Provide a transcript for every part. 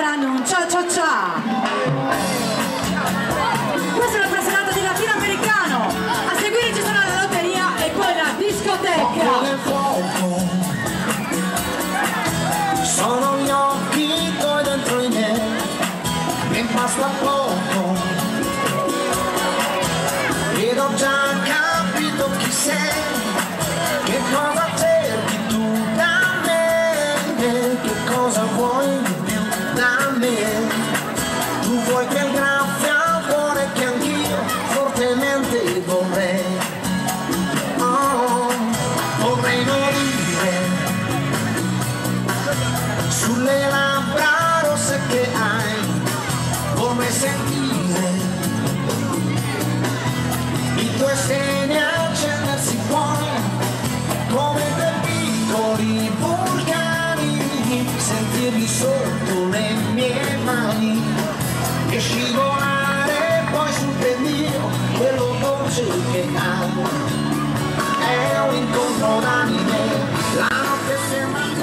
presenteranno un Cia Cia Cia. Questo è rappresentato di latinoamericano. A seguire ci sarà la lotteria e poi la discoteca. Sono gli occhi tuoi dentro i miei Mi basta poco sulle labbra rosse che hai, come sentire i tuoi seni accendersi fuori, come due piccoli vulcani, sentirli sotto le mie mani e scivolare poi sul pendio, quello dolce che amo. È un incontro d'anime, la notte sembra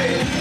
life.